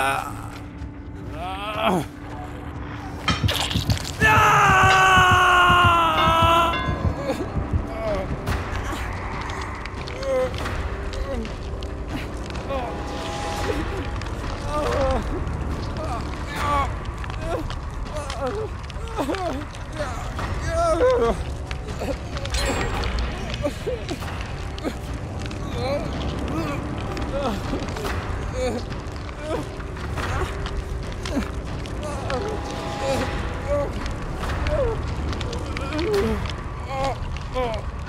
Uh, Ugh. Wha-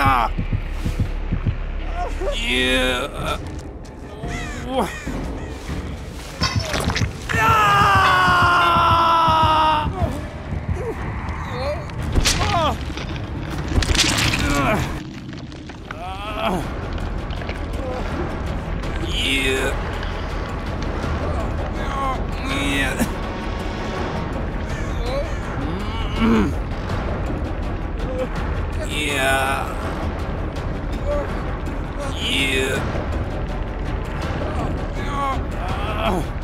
Ah. Ah. Yeah. Yeah. Yeah. Ah. Ah.